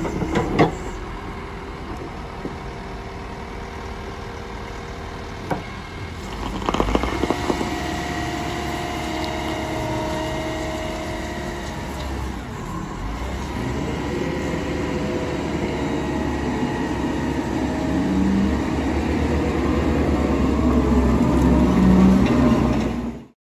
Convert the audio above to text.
Gracias.